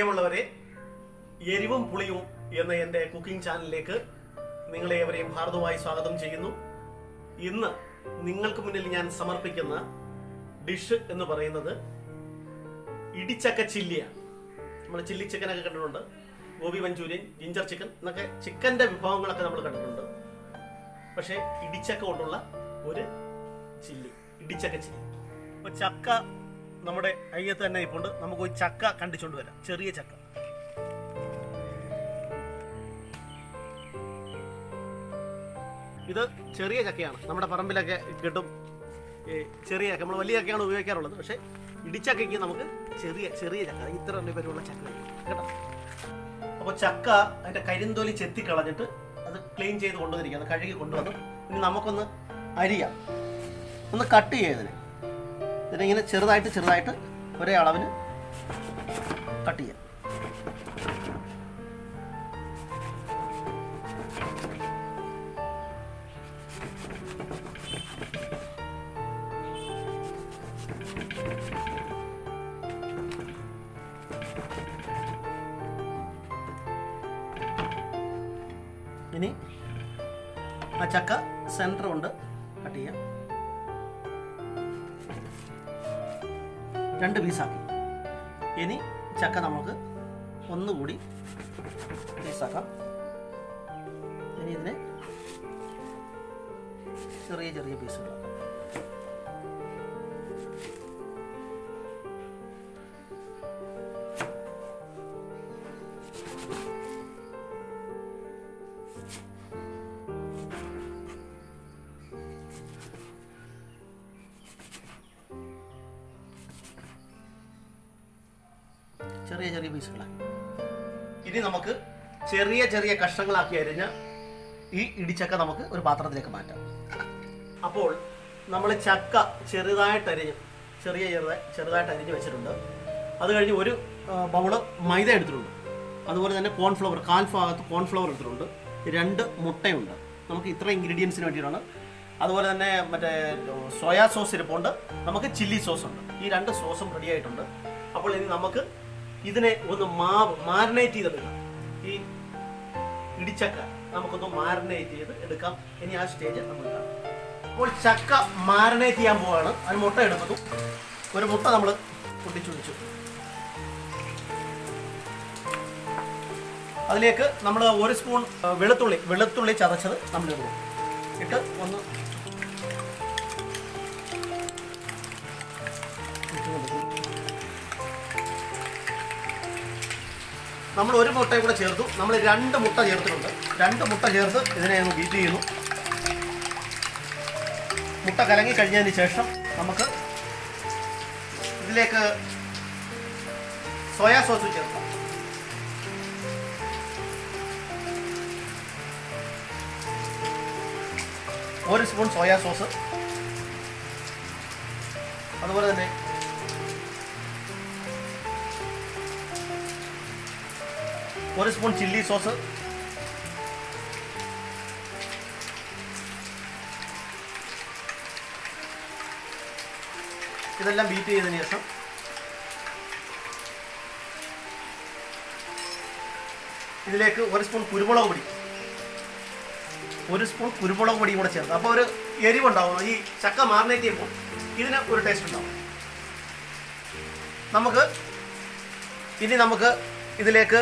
പ്രിയമുള്ളവരെ എരിവും പുളിയും എന്ന എന്റെ കുക്കിംഗ് ചാനലിലേക്ക് നിങ്ങളെ ഏവരെയും ഹാർദമായി സ്വാഗതം ചെയ്യുന്നു. ഇന്ന് നിങ്ങൾക്ക് മുന്നിൽ ഞാൻ സമർപ്പിക്കുന്ന ഡിഷ് എന്ന് പറയുന്നത് ഇടിച്ചക്ക ചില്ലിയാണ് നമ്മൾ ചില്ലി ചിക്കനൊക്കെ കണ്ടിട്ടുണ്ട്. ഗോബി മഞ്ചൂരിയൻ ജിഞ്ചർ ചിക്കൻ എന്നൊക്കെ ചിക്കന്റെ വിഭവങ്ങളൊക്കെ നമ്മൾ കണ്ടിട്ടുണ്ട്. പക്ഷേ ഇടിച്ചക്ക കൊണ്ടുള്ള ഒരു ചില്ലി ഇടിച്ചക്ക ചില്ലി. അപ്പോൾ ചക്ക നമ്മുടെ അയ്യത്ത് തന്നെ ഇപ്പോൾ നമുക്ക് ഒരു ചക്ക കണ്ടിച്ചോണ്ട് വരാം. ചെറിയ ചക്ക. ഇത് ചെറിയ ചക്കയാണ്. നമ്മുടെ പറമ്പിലൊക്കെ കിട്ടും. ചെറിയ ചക്ക. നമ്മൾ വലിയ ചക്കയാണ് ഉപയോഗിക്കാറുള്ളത്. പക്ഷേ ഇടിച്ചക്കയ്ക്ക് നമുക്ക് ചെറിയ ചെറിയ ചക്ക. ഇത്ര പേരുള്ള ചക്ക കേട്ടോ? അപ്പോൾ ചക്ക അതിന്റെ കരിന്തൊലി ചെത്തി കളഞ്ഞിട്ട് അത് ക്ലീൻ ചെയ്ത് കൊണ്ടുവന്നിരിക്കുക അത് കഴുകി കൊണ്ടുവന്ന്. ഇനി നമുക്കൊന്ന് അരിയാം. ഒന്ന് കട്ട് ചെയ്തതിനെ ഇതിനിങ്ങനെ ചെറുതായിട്ട് ചെറുതായിട്ട് ഒരേ അളവിന് കട്ട് ചെയ്യാം. ഇനി ആ ചക്ക സെന്റർ രണ്ട് പീസാക്കി. ഇനി ചക്ക നമുക്ക് ഒന്നുകൂടി പീസാക്കാം. ഇനി ഇതിനെ ചെറിയ ചെറിയ പീസുകൾ ചെറിയ കഷ്ണങ്ങളാക്കി അരിഞ്ഞ ഈ ഇടിച്ചക്ക നമുക്ക് ഒരു പാത്രത്തിലേക്ക് മാറ്റാം. അപ്പോൾ നമ്മൾ ചക്ക ചെറുതായിട്ട് അരിഞ്ഞ് ചെറിയ ചെറുതായി ചെറുതായിട്ട് അരിഞ്ഞ് വെച്ചിട്ടുണ്ട്. അത് കഴിഞ്ഞ് ഒരു ബൗൾ മൈദ എടുത്തിട്ടുണ്ട്. അതുപോലെ തന്നെ കോൺഫ്ലവർ കാൽ കോൺഫ്ലവർ എടുത്തിട്ടുണ്ട്. രണ്ട് മുട്ടയുണ്ട്. നമുക്ക് ഇത്ര ഇൻഗ്രീഡിയൻസിന് വേണ്ടിയിട്ടാണ്. അതുപോലെ തന്നെ മറ്റേ സോയാ സോസ് ഇരിപ്പുണ്ട്. നമുക്ക് ചില്ലി സോസ് ഉണ്ട്. ഈ രണ്ട് സോസും റെഡി ആയിട്ടുണ്ട്. അപ്പോൾ ഇനി നമുക്ക് ഇതിനെ ഒന്ന് മാവ് മാരിനേറ്റ് ചെയ്തെടുക്കാം. ഈ ഇടിച്ചക്ക. നമുക്കൊന്ന് മാരിനേറ്റ് ചെയ്ത് എടുക്കാം. ഇനി ആ സ്റ്റേജ് നമ്മൾ. അപ്പോൾ ചക്ക മാരിനേറ്റ് ചെയ്യാൻ പോവാണ്. അതിന് മുട്ട എടുക്കുന്നു. ഒരു മുട്ട നമ്മൾ പൊട്ടിച്ചുടിച്ചു അതിലേക്ക് നമ്മൾ ഒരു സ്പൂൺ വെളുത്തുള്ളി വെളുത്തുള്ളി ചതച്ചത് നമ്മൾ ഇടുന്നു. ഇട്ട് ഒന്ന് നമ്മൾ ഒരു മുട്ടയും കൂടെ ചേർത്തു. നമ്മൾ രണ്ട് മുട്ട ചേർത്തിട്ടുണ്ട്. രണ്ട് മുട്ട ചേർത്ത് ഇതിനെ ഒന്ന് ബീറ്റ് ചെയ്യുന്നു. മുട്ട കലങ്ങി കഴിഞ്ഞതിന് ശേഷം നമുക്ക് ഇതിലേക്ക് സോയാ സോസ് ചേർക്കാം. ഒരു സ്പൂൺ സോയാ സോസ്. അതുപോലെ തന്നെ ഒരു സ്പൂൺ ചില്ലി സോസ് ഇതെല്ലാം ബീറ്റ് ചെയ്തതിന് ശേഷം ഇതിലേക്ക് ഒരു സ്പൂൺ കുരുമുളക് പൊടി. ഒരു സ്പൂൺ കുരുമുളക് പൊടിയും കൂടെ ചേർത്ത്. അപ്പോൾ ഒരു എരിവുണ്ടാവും. ഈ ചക്ക മാറിനേറ്റ് ചെയ്യുമ്പോൾ ഇതിന് ഒരു ടേസ്റ്റ് ഉണ്ടാവും. നമുക്ക് ഇനി നമുക്ക് ഇതിലേക്ക്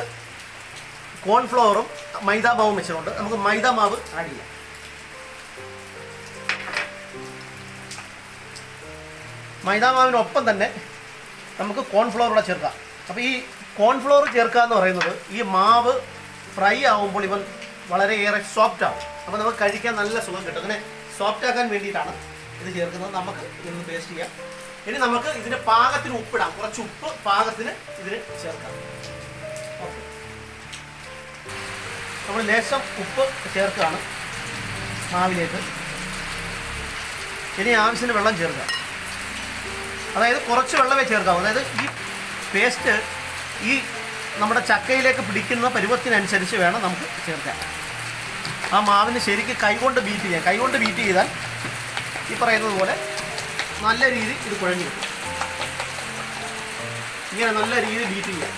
കോൺഫ്ലവറും മൈദാ മാവും വെച്ചിട്ടുണ്ട്. നമുക്ക് മൈദാ മാവ് ആഡ് ചെയ്യാം. മൈദാ മാവിനൊപ്പം തന്നെ നമുക്ക് കോൺഫ്ലവർ കൂടെ ചേർക്കാം. അപ്പോൾ ഈ കോൺഫ്ലവർ ചേർക്കുക എന്ന് പറയുന്നത് ഈ മാവ് ഫ്രൈ ആവുമ്പോൾ ഇവൻ വളരെയേറെ സോഫ്റ്റ് ആവും. അപ്പോൾ നമുക്ക് കഴിക്കാൻ നല്ല സുഖം കിട്ടും. അങ്ങനെ സോഫ്റ്റ് ആക്കാൻ വേണ്ടിയിട്ടാണ് ഇത് ചേർക്കുന്നത്. നമുക്ക് ഇതൊന്ന് പേസ്റ്റ് ചെയ്യാം. ഇനി നമുക്ക് ഇതിന്റെ പാകത്തിന് ഉപ്പിടാം. കുറച്ച് ഉപ്പ് പാകത്തിന് ഇതിന് ചേർക്കാം. നമ്മൾ ലേശം ഉപ്പ് ചേർക്കുകയാണ് മാവിലേക്ക്. ഇനി ആവശ്യത്തിന് വെള്ളം ചേർക്കുക. അതായത് കുറച്ച് വെള്ളമേ ചേർക്കാവൂ. അതായത് ഈ പേസ്റ്റ് ഈ നമ്മുടെ ചക്കയിലേക്ക് പിടിക്കുന്ന പരുവത്തിനനുസരിച്ച് വേണം നമുക്ക് ചേർക്കാൻ. ആ മാവിന് ശരിക്ക് കൈകൊണ്ട് ബീറ്റ് ചെയ്യാം. കൈകൊണ്ട് ബീറ്റ് ചെയ്താൽ ഈ പറയുന്നത് പോലെ നല്ല രീതിയിൽ ഇത് കുഴഞ്ഞു കിട്ടും. ഇങ്ങനെ നല്ല രീതിയിൽ ബീറ്റ് ചെയ്യാം.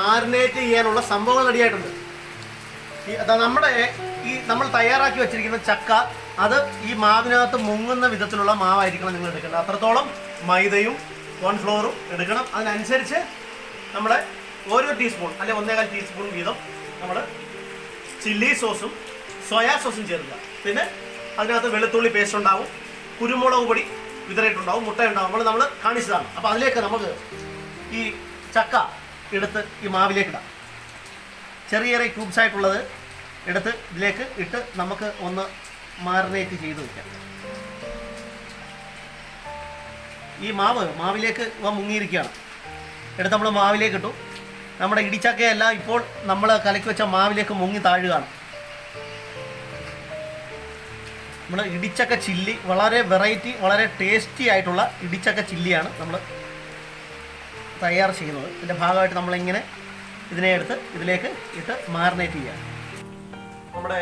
ഈ മാരിനേറ്റ് ചെയ്യാനുള്ള സംഭവങ്ങൾ റെഡിയായിട്ടുണ്ട് നമ്മുടെ ഈ നമ്മൾ തയ്യാറാക്കി വെച്ചിരിക്കുന്ന ചക്ക അത് ഈ മാവിനകത്ത് മുങ്ങുന്ന വിധത്തിലുള്ള മാവായിരിക്കണം നിങ്ങൾ എടുക്കേണ്ടത്. അത്രത്തോളം മൈദയും കോൺഫ്ലോറും എടുക്കണം. അതിനനുസരിച്ച് നമ്മൾ ഓരോ ടീസ്പൂൺ അല്ലെങ്കിൽ ഒന്നേകാൽ ടീസ്പൂൺ വീതം നമ്മൾ ചില്ലി സോസും സോയാ സോസും ചേർക്കുക. പിന്നെ അതിനകത്ത് വെളുത്തുള്ളി പേസ്റ്റ് ഉണ്ടാവും കുരുമുളക് പൊടി വിതറിയിട്ടുണ്ടാവും മുട്ട ഉണ്ടാവും നമ്മൾ നമ്മൾ കാണിച്ചതാണ്. അപ്പോൾ അതിലേക്ക് നമുക്ക് ഈ ചക്ക എടുത്ത് ഈ മാവിലേക്ക് ഇടാം. ചെറിയ ചെറിയ ക്യൂബ്സ് ആയിട്ടുള്ളത് എടുത്ത് ഇതിലേക്ക് ഇട്ട് നമുക്ക് ഒന്ന് മാറിനേറ്റ് ചെയ്ത് വയ്ക്കാം ഈ മാവ് മാവിലേക്ക് ഇവ മുങ്ങിയിരിക്കുകയാണ്. എടുത്ത് നമ്മൾ മാവിലേക്ക് ഇട്ടു. നമ്മുടെ ഇടിച്ചക്കയെല്ലാം ഇപ്പോൾ നമ്മൾ കലക്കി വെച്ച മാവിലേക്ക് മുങ്ങി താഴുകയാണ്. നമ്മൾ ഇടിച്ചക്ക ചില്ലി വളരെ വെറൈറ്റി വളരെ ടേസ്റ്റി ആയിട്ടുള്ള ഇടിച്ചക്ക ചില്ലിയാണ് നമ്മൾ തയ്യാർ ചെയ്യുന്നത്. ഇതിന്റെ ഭാഗമായിട്ട് നമ്മളിങ്ങനെ ഇതിനെ എടുത്ത് ഇതിലേക്ക് ഇട്ട് മാറിനേറ്റ് ചെയ്യുക. നമ്മുടെ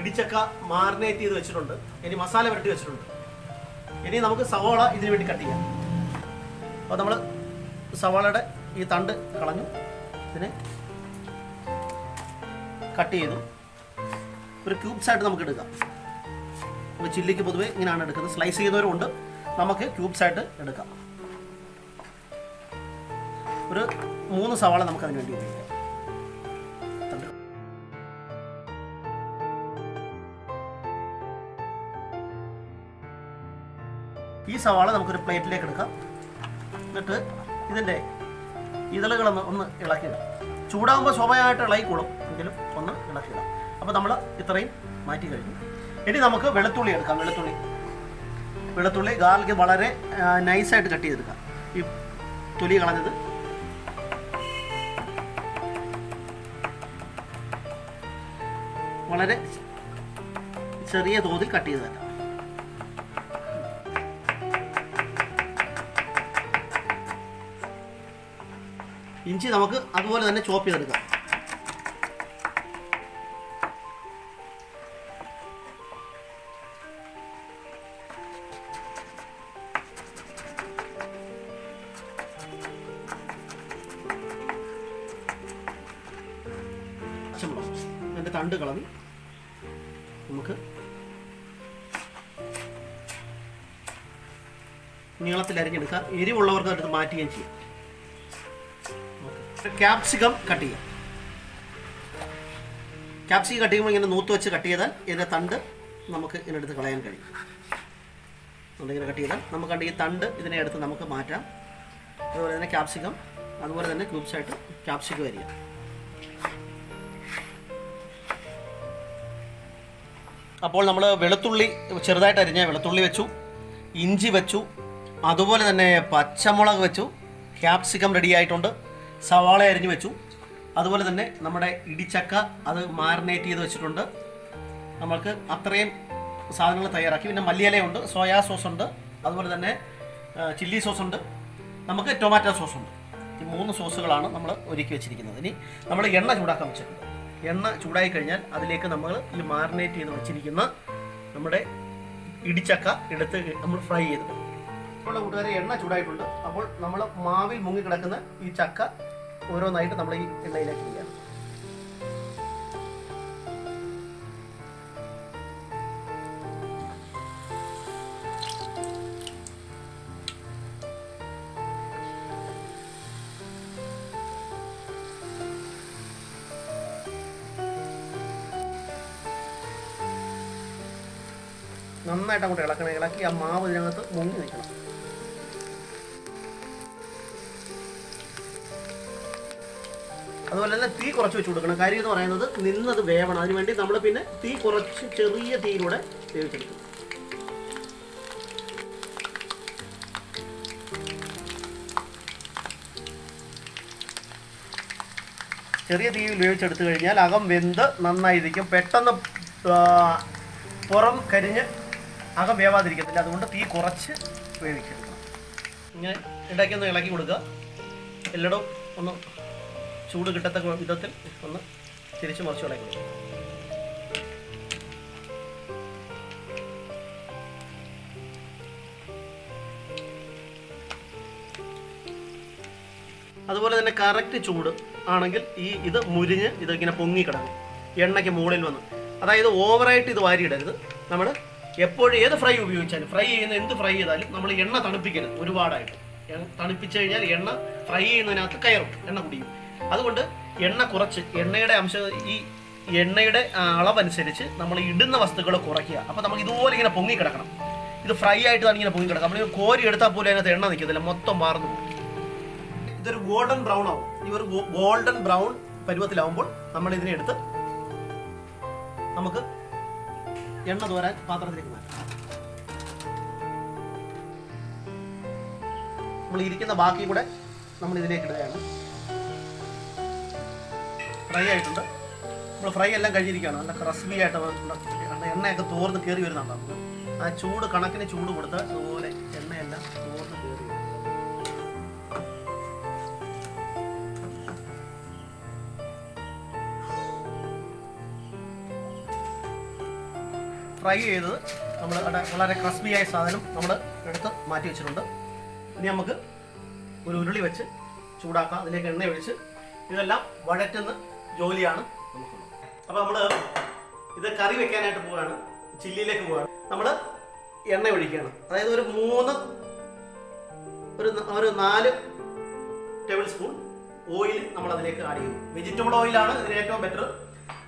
ഇടിച്ചക്ക മാറിനേറ്റ് ചെയ്ത് വെച്ചിട്ടുണ്ട്. ഇനി മസാല പുരട്ടി വെച്ചിട്ടുണ്ട്. ഇനി നമുക്ക് സവാള ഇതിന് വേണ്ടി കട്ട് ചെയ്യാം. അപ്പോൾ നമ്മൾ സവാളയുടെ ഈ തണ്ട് കളഞ്ഞു. ഇതിനെ കട്ട് ചെയ്തു. ഒരു ക്യൂബ്സായിട്ട് നമുക്ക് എടുക്കാം. ചില്ലിക്ക് പൊതുവേ ഇങ്ങനെയാണ് എടുക്കുന്നത്. സ്ലൈസ് ചെയ്യുന്നവരുണ്ട് നമുക്ക് ക്യൂബ്സ് ആയിട്ട് എടുക്കാം. ഒരു മൂന്ന് സവാള നമുക്ക് അതിന് വേണ്ടി ഉപയോഗിക്കാം. ഈ സവാള നമുക്കൊരു പ്ലേറ്റിലേക്ക് എടുക്കാം. എന്നിട്ട് ഇതിന്റെ ഇതളുകളൊന്ന് ഒന്ന് ഇളക്കിയിടാം. ചൂടാകുമ്പോൾ സ്വാഭാവികമായിട്ട് ഇളകിക്കോളും എങ്കിലും ഒന്ന് ഇളക്കിയിടാം. അപ്പോൾ നമ്മൾ ഇത്രയും മാറ്റി കഴിഞ്ഞു. ഇനി നമുക്ക് വെളുത്തുള്ളി എടുക്കാം. വെളുത്തുള്ളി. വെളുത്തുള്ളി ഗാർലിക് വളരെ നൈസായിട്ട് കട്ട് ചെയ്തെടുക്കാം. ഈ തൊലി കളഞ്ഞത് വളരെ ചെറിയ തോതിൽ കട്ട് ചെയ്ത് തരാം. ഇഞ്ചി നമുക്ക് അതുപോലെ തന്നെ ചോപ്പ് ചെയ്തെടുക്കാം. പച്ചമുളക്. അതിന്റെ തണ്ട് കളഞ്ഞ് നമുക്ക് നീളത്തിൽ അരിഞ്ഞെടുക്കുക എരിവുള്ളവർക്ക് അടുത്ത് മാറ്റുകയും ചെയ്യാം. ക്യാപ്സിക്കം കട്ട് ചെയ്യാം. ക്യാപ്സിക്കം കട്ട് ചെയ്യുമ്പോൾ ഇങ്ങനെ നൂത്ത് വെച്ച് കട്ട് ചെയ്താൽ ഇതിന്റെ തണ്ട് നമുക്ക് ഇതിനെടുത്ത് കളയാൻ കഴിയും. നമ്മളിങ്ങനെ കട്ട് ചെയ്താൽ നമുക്ക് ഈ തണ്ട് ഇതിനെ എടുത്ത് നമുക്ക് മാറ്റാം. അതുപോലെ തന്നെ ക്യാപ്സിക്കം അതുപോലെ തന്നെ ക്യൂബ്സായിട്ട് ക്യാപ്സിക്കം അരിയാം. അപ്പോൾ നമ്മൾ വെളുത്തുള്ളി ചെറുതായിട്ട് അരിഞ്ഞ വെളുത്തുള്ളി വെച്ചു ഇഞ്ചി വെച്ചു അതുപോലെ തന്നെ പച്ചമുളക് വെച്ചു ക്യാപ്സിക്കം റെഡി ആയിട്ടുണ്ട് സവാള അരിഞ്ഞു വെച്ചു അതുപോലെ തന്നെ നമ്മുടെ ഇടിച്ചക്ക അത് മാറിനേറ്റ് ചെയ്ത് വെച്ചിട്ടുണ്ട്. നമ്മൾക്ക് അത്രയും സാധനങ്ങൾ തയ്യാറാക്കി. പിന്നെ മല്ലിയിലയുണ്ട് സോയാ സോസ് ഉണ്ട് അതുപോലെ തന്നെ ചില്ലി സോസ് ഉണ്ട് നമുക്ക് ടൊമാറ്റോ സോസ് ഉണ്ട്. ഈ മൂന്ന് സോസുകളാണ് നമ്മൾ ഒരുക്കി വെച്ചിരിക്കുന്നത്. ഇനി നമ്മൾ എണ്ണ ചൂടാക്കാൻ വെച്ചിട്ടുണ്ട്. എണ്ണ ചൂടായി കഴിഞ്ഞാൽ അതിലേക്ക് നമ്മൾ ഈ മാറിനേറ്റ് ചെയ്ത് വെച്ചിരിക്കുന്ന നമ്മുടെ ഇടിച്ചക്ക എടുത്ത് നമ്മൾ ഫ്രൈ ചെയ്ത്. നമ്മുടെ കൂട്ടുകാരെ എണ്ണ ചൂടായിട്ടുണ്ട്. അപ്പോൾ നമ്മൾ മാവിൽ മുങ്ങി കിടക്കുന്ന ഈ ചക്ക ഓരോന്നായിട്ട് നമ്മൾ ഈ എണ്ണയിലേക്ക് നന്നായിട്ട് അങ്ങോട്ട് ഇളക്കണം. ഇളക്കി ആ മാവ് ഇതിനകത്ത് മുങ്ങി നിൽക്കണം. അതുപോലെ തന്നെ തീ കുറച്ച് വെച്ച് കൊടുക്കണം. കാര്യം എന്ന് പറയുന്നത് നിന്നത് വേവണം. അതിന് വേണ്ടി നമ്മൾ പിന്നെ തീ കുറച്ച് ചെറിയ തീയിലൂടെ വേവിച്ചെടുക്കും. ചെറിയ തീയിൽ വേവിച്ചെടുത്തു കഴിഞ്ഞാൽ അകം വെന്ത് നന്നായിരിക്കും. പെട്ടെന്ന് പുറം കരിഞ്ഞ് അകം വേവാതിരിക്കത്തില്ല. അതുകൊണ്ട് തീ കുറച്ച് വേവിച്ചെടുക്കണം ഇങ്ങനെ ഇടയ്ക്ക് ഒന്ന് ഇളക്കി കൊടുക്കുക. എല്ലായിടവും ഒന്ന് ചൂട് കിട്ടത്തക്ക വിധത്തിൽ ഒന്ന് തിരിച്ച് മറിച്ച് ഇളക്കി അതുപോലെ തന്നെ കറക്റ്റ് ചൂട് ആണെങ്കിൽ ഈ ഇത് മുരിഞ്ഞ് ഇതിങ്ങനെ പൊങ്ങി കിടക്കും. എണ്ണയ്ക്ക് മുകളിൽ വന്ന്. അതായത് ഓവറായിട്ട് ഇത് വാരിയിടരുത്. നമ്മൾ എപ്പോഴും ഏത് ഫ്രൈ ഉപയോഗിച്ചാലും ഫ്രൈ ചെയ്യുന്ന എന്ത് ഫ്രൈ ചെയ്താലും നമ്മൾ എണ്ണ തണുപ്പിക്കരുത് ഒരുപാടായിട്ട്. തണുപ്പിച്ചു കഴിഞ്ഞാൽ എണ്ണ ഫ്രൈ ചെയ്യുന്നതിനകത്ത് കയറും എണ്ണ കുടിയും അതുകൊണ്ട് എണ്ണ കുറച്ച് എണ്ണയുടെ അംശം ഈ എണ്ണയുടെ അളവനുസരിച്ച് നമ്മൾ ഇടുന്ന വസ്തുക്കൾ കുറയ്ക്കുക. അപ്പോൾ നമുക്ക് ഇതുപോലെ ഇങ്ങനെ പൊങ്ങി കിടക്കണം. ഇത് ഫ്രൈ ആയിട്ടാണ് ഇങ്ങനെ പൊങ്ങി കിടക്കുക. നമ്മൾ കോരി എടുത്താൽ പോലും അതിനകത്ത് എണ്ണ നിൽക്കത്തില്ല മൊത്തം മാറുന്നു ഇതൊരു ഗോൾഡൻ ബ്രൗൺ ആവും. ഈ ഒരു ഗോൾഡൻ ബ്രൗൺ പരുവത്തിലാവുമ്പോൾ നമ്മൾ ഇതിനെ എടുത്ത് നമുക്ക് എണ്ണ തോരാൻ പാത്രത്തിലേക്ക് മാറ്റാം. നമ്മൾ ഇരിക്കുന്ന ബാക്കി കൂടെ നമ്മൾ ഇതിലേക്ക് ഇടുകയാണ്. ഫ്രൈ ആയിട്ടുണ്ട്. നമ്മൾ ഫ്രൈ എല്ലാം കഴിഞ്ഞിരിക്കുകയാണ്. നല്ല ക്രസ്പി ആയിട്ട് എണ്ണയൊക്കെ തോർന്ന് കയറി വരുന്നുണ്ട്. ആ ചൂട് കണക്കിന് ചൂട് കൊടുത്ത് അതുപോലെ എണ്ണയെല്ലാം തോർന്ന് കയറി ഫ്രൈ ചെയ്തത് നമ്മൾ വളരെ ക്രിസ്പി ആയ സാധനം നമ്മൾ എടുത്ത് മാറ്റി വെച്ചിട്ടുണ്ട്. ഇനി നമുക്ക് ഒരു ഉരുളി വെച്ച് ചൂടാക്കാം. അതിലേക്ക് എണ്ണ ഒഴിച്ച് ഇതെല്ലാം വഴറ്റുന്ന ജോലിയാണ് നമുക്കുള്ളത്. അപ്പോൾ നമ്മൾ ഇത് കറി വെക്കാനായിട്ട് പോവുകയാണ് ചില്ലിയിലേക്ക് പോവുകയാണ് നമ്മൾ എണ്ണ ഒഴിക്കുകയാണ്. അതായത് ഒരു മൂന്ന് ഒരു ഒരു നാല് ടേബിൾ സ്പൂൺ ഓയിൽ നമ്മൾ അതിലേക്ക് ആഡ് ചെയ്യും വെജിറ്റബിൾ ഓയിലാണ് ഇതിന് ഏറ്റവും ബെറ്റർ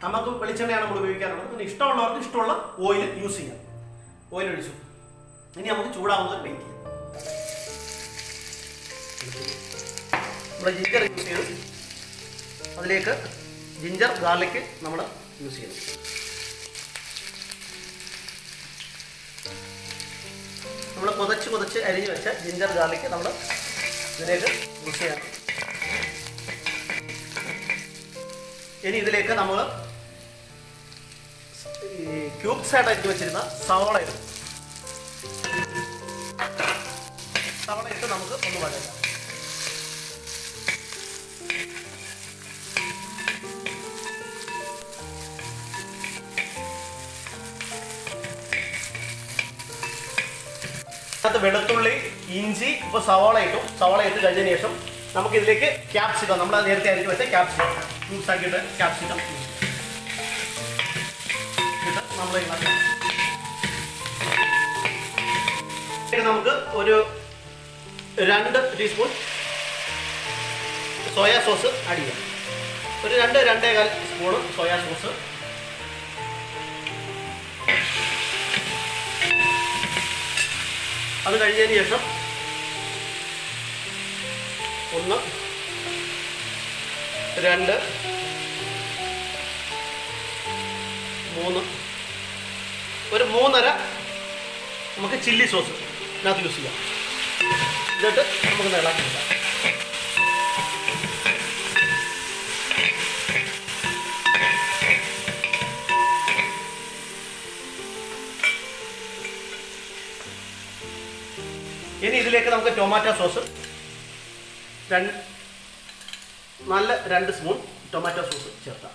നമുക്ക് വെളിച്ചെണ്ണയാണ് നമ്മൾ ഉപയോഗിക്കാറുള്ളത്. പിന്നെ ഇഷ്ടമുള്ളവർക്ക് ഇഷ്ടമുള്ള ഓയിൽ യൂസ് ചെയ്യാം. ഓയിൽ ഒഴിച്ചു. ഇനി നമുക്ക് ചൂടാവുന്നത് വെയിറ്റ് ചെയ്യാം നമ്മൾ ജിഞ്ചർ യൂസ് ചെയ്തു അതിലേക്ക് ജിഞ്ചർ ഗാർലിക് നമ്മൾ യൂസ് ചെയ്യുന്നു നമ്മൾ കുതച്ച് കുതച്ച് അരിഞ്ഞ് വെച്ച ജിഞ്ചർ ഗാർലിക് നമ്മൾ ഇതിലേക്ക് യൂസ് ചെയ്യാം. ഇനി ഇതിലേക്ക് നമ്മൾ ക്യൂബ്സ് ആയിട്ട് അരിഞ്ഞ് വെച്ചിരുന്ന സവോള ഇടും സവോള ഇട്ട് നമുക്ക് ഒന്ന് വരാം വെളുത്തുള്ളി ഇഞ്ചി ഇപ്പോൾ സവാള ഇട്ടു. സവാള ഇട്ട് കഴിഞ്ഞതിന് ശേഷം നമുക്ക് ഇതിലേക്ക് ക്യാപ്സിക്കം നമ്മൾ നേരത്തെ അരിഞ്ഞു വെച്ച ക്യാപ്സിക്കം ജ്യൂസ് ആക്കിയിട്ട് ക്യാപ്സിക്കം നമ്മൾ നമുക്ക് ഒരു രണ്ട് ടീസ്പൂൺ സോയാ സോസ് ആഡ് ചെയ്യാം. ഒരു രണ്ട് രണ്ടേകാൽ സ്പൂണ് സോയാ സോസ് അത് കഴിഞ്ഞതിന് ശേഷം ഒന്ന് രണ്ട്. മൂന്ന്. ഒരു മൂന്നര. നമുക്ക് ചില്ലി സോസ് ഇതിനകത്ത് യൂസ് ചെയ്യാം. എന്നിട്ട് നമുക്ക് കൊടുക്കാം ഇനി ഇതിലേക്ക് നമുക്ക് ടൊമാറ്റോ സോസ് രണ്ട് നല്ല രണ്ട് സ്പൂൺ ടൊമാറ്റോ സോസ് ചേർക്കാം.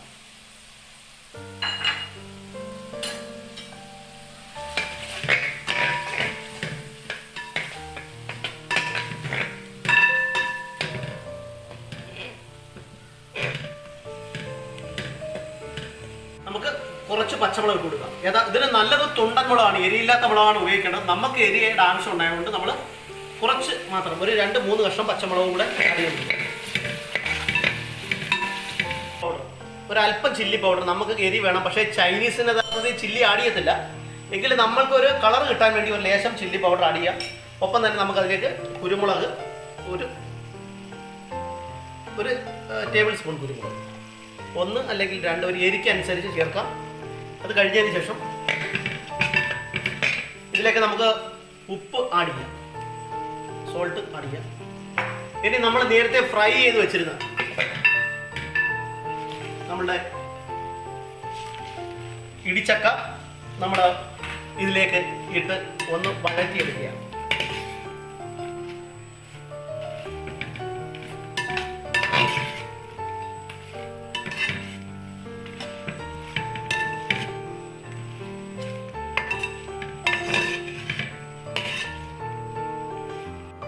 നമുക്ക് കുറച്ച് പച്ചമുളക് കൊടുക്കാം. ഏതാ ഇതിന് നല്ലത് തുണ്ടൻ മുളകാണ് എരിയില്ലാത്ത മുളകാണ് ഉപയോഗിക്കേണ്ടത്. നമുക്ക് എരിയുടെ ആവശ്യം ഉണ്ടായതുകൊണ്ട് നമ്മൾ കുറച്ച് മാത്രം ഒരു രണ്ട് മൂന്ന് കഷ്ണം പച്ചമുളകും കൂടെ ചെയ്യുന്നുണ്ട് ഒരല്പം ചില്ലി പൗഡർ നമുക്ക് എരി വേണം. പക്ഷേ ചൈനീസിന് യഥാർത്ഥത്തിൽ ചില്ലി ആഡ് ചെയ്യത്തില്ല. എങ്കിലും നമ്മൾക്കൊരു കളർ കിട്ടാൻ വേണ്ടി ഒരു ലേശം ചില്ലി പൗഡർ ആഡ് ചെയ്യാം. ഒപ്പം തന്നെ നമുക്ക് അതിലേക്ക് കുരുമുളക് ഒരു ഒരു ടേബിൾ സ്പൂൺ കുരുമുളക്. ഒന്ന് അല്ലെങ്കിൽ രണ്ട് ഒരു എരിക്ക് അനുസരിച്ച് ചേർക്കാം. അത് കഴിഞ്ഞതിന് ശേഷം ഇതിലേക്ക് നമുക്ക് ഉപ്പ് ആഡ് ചെയ്യാം. സോൾട്ട് ആഡ് ചെയ്യാം. ഇനി നമ്മൾ നേരത്തെ ഫ്രൈ ചെയ്ത് വെച്ചിരുന്ന നമ്മളുടെ ഇടിച്ചക്ക നമ്മൾ ഇതിലേക്ക് ഇട്ട് ഒന്ന് വഴറ്റിയെടുക്കുക.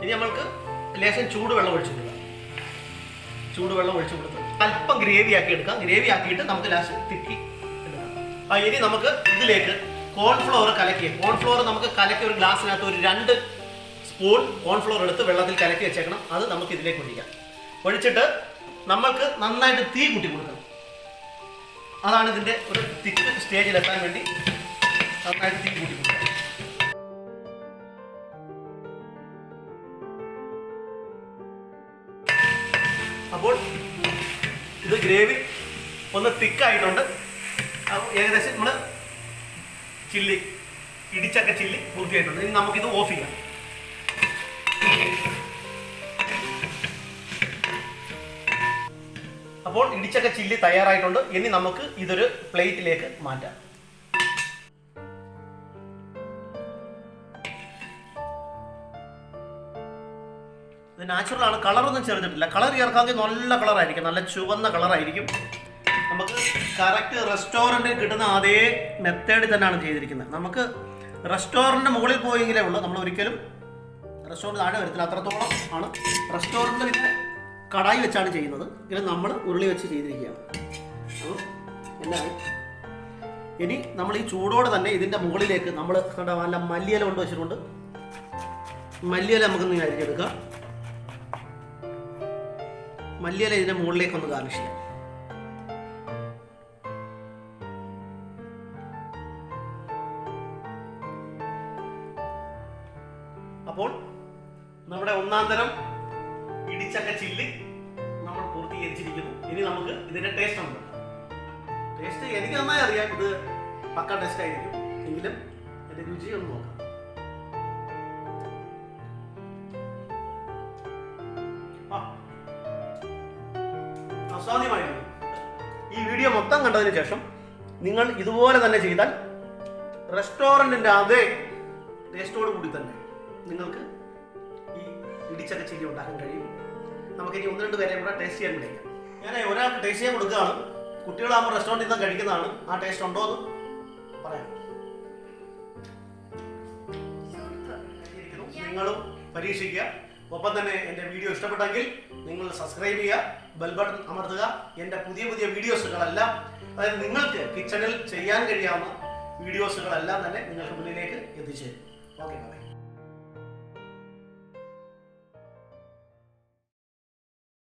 ഇനി നമ്മൾക്ക് ലേശം ചൂടുവെള്ളം ഒഴിച്ചു കൊടുക്കാം. ചൂടുവെള്ളം ഒഴിച്ചു കൊടുത്ത് അല്പം ഗ്രേവി ആക്കി എടുക്കാം. ഗ്രേവി ആക്കിയിട്ട് നമുക്ക് ലാസ്റ്റ് തിക്കി ആ ഇനി നമുക്ക് ഇതിലേക്ക് കോൺഫ്ലോർ കലക്കി. കോൺഫ്ലോർ നമുക്ക് കലക്കി ഒരു ഗ്ലാസ്സിനകത്ത് ഒരു രണ്ട് സ്പൂൺ കോൺഫ്ലോർ എടുത്ത് വെള്ളത്തിൽ കലക്കി വെച്ചേക്കണം. അത് നമുക്ക് ഇതിലേക്ക് ഒഴിക്കാം. ഒഴിച്ചിട്ട് നമ്മൾക്ക് നന്നായിട്ട് തീ കൂട്ടി കൊടുക്കണം. അതാണ് ഇതിന്റെ ഒരു തിക്ക് സ്റ്റേജിലെത്താൻ വേണ്ടി നന്നായിട്ട് തീ കൂട്ടി കൊടുക്കുക. അപ്പോൾ ഇത് ഗ്രേവി ഒന്ന് തിക്കായിട്ടുണ്ട് ഏകദേശം നമ്മൾ ചില്ലി ഇടിച്ചക്ക ചില്ലി പൂർത്തിയായിട്ടുണ്ട്. ഇനി നമുക്കിത് ഓഫ് ചെയ്യാം. അപ്പോൾ ഇടിച്ചക്ക ചില്ലി തയ്യാറായിട്ടുണ്ട്. ഇനി നമുക്ക് ഇതൊരു പ്ലേറ്റിലേക്ക് മാറ്റാം. ഇത് നാച്ചുറൽ ആണ്. കളറൊന്നും ചേർത്തിട്ടില്ല കളർ ചേർക്കാതെ നല്ല കളറായിരിക്കും നല്ല ചുവന്ന കളറായിരിക്കും നമുക്ക് കറക്റ്റ് റെസ്റ്റോറന്റിൽ കിട്ടുന്ന അതേ മെത്തേഡിൽ തന്നെയാണ് ചെയ്തിരിക്കുന്നത്. നമുക്ക് റെസ്റ്റോറന്റ് മുകളിൽ പോയെങ്കിലേ ഉള്ളൂ. നമ്മൾ ഒരിക്കലും റെസ്റ്റോറന്റ് താഴെ വരത്തില്ല. അത്രത്തോളം ആണ്. റെസ്റ്റോറന്റിൽ പിന്നെ കടായി വെച്ചാണ് ചെയ്യുന്നത്. ഇത് നമ്മൾ ഉരുളി വെച്ച് ചെയ്തിരിക്കുകയാണ്. എന്നായി ഇനി നമ്മൾ ഈ ചൂടോടെ തന്നെ ഇതിന്റെ മുകളിലേക്ക് നമ്മൾ നല്ല മല്ലിയില കൊണ്ട് വെച്ചിട്ടുണ്ട്. മല്ലിയില നമുക്കൊന്ന് അരിഞ്ഞെടുക്കാം. മല്ലിയില ഇതിന്റെ മുകളിലേക്ക് ഒന്ന് ഗാർണിഷ് ചെയ്യാം അപ്പോൾ നമ്മുടെ ഒന്നാം തരം ഇടിച്ചക്ക ചില്ലി നമ്മൾ പൂർത്തീകരിച്ചിരിക്കുന്നു. ഇനി നമുക്ക് ഇതിന്റെ ടേസ്റ്റ് ഉണ്ട് ടേസ്റ്റ് എനിക്ക് നന്നായി അറിയാം. ഇത് പക്ക ടേസ്റ്റ് ആയിരിക്കും. എങ്കിലും എന്റെ രുചി ഒന്ന് നോക്കാം. കണ്ടതിന് ശേഷം നിങ്ങൾ ഇതുപോലെ തന്നെ ചെയ്താൽ റെസ്റ്റോറന്റിന്റെ അതേ ടേസ്റ്റോട് കൂടി തന്നെ നിങ്ങൾക്ക് ഈ ഇടിച്ചക്ക ചില്ലി ഉണ്ടാക്കാൻ കഴിയും. നമുക്ക് ഇനി ഒന്ന് രണ്ട് പേരെ കൂടെ ടേസ്റ്റ് ചെയ്യാൻ വിളിക്കാം. ഞാൻ ഒരാൾക്ക് ടേസ്റ്റ് ചെയ്യാൻ കൊടുക്കുകയാണ്. കുട്ടികളാകുമ്പോൾ റെസ്റ്റോറന്റിൽ നിന്ന് കഴിക്കുന്നതാണ്. ആ ടേസ്റ്റ് ഉണ്ടോ എന്ന് പറയാം. നിങ്ങളും പരീക്ഷിക്കുക. ഒപ്പം തന്നെ എന്റെ വീഡിയോ ഇഷ്ടപ്പെട്ടെങ്കിൽ നിങ്ങൾ സബ്സ്ക്രൈബ് ചെയ്യുക ബെൽ ബട്ടൺ അമർത്തുക. എന്റെ പുതിയ പുതിയ വീഡിയോസുകളെല്ലാം അതായത് നിങ്ങൾക്ക് കിച്ചണിൽ ചെയ്യാൻ കഴിയാവുന്ന വീഡിയോസുകളെല്ലാം തന്നെ നിങ്ങൾക്ക് മുന്നിലേക്ക് എത്തിച്ചേരും. ഓക്കെ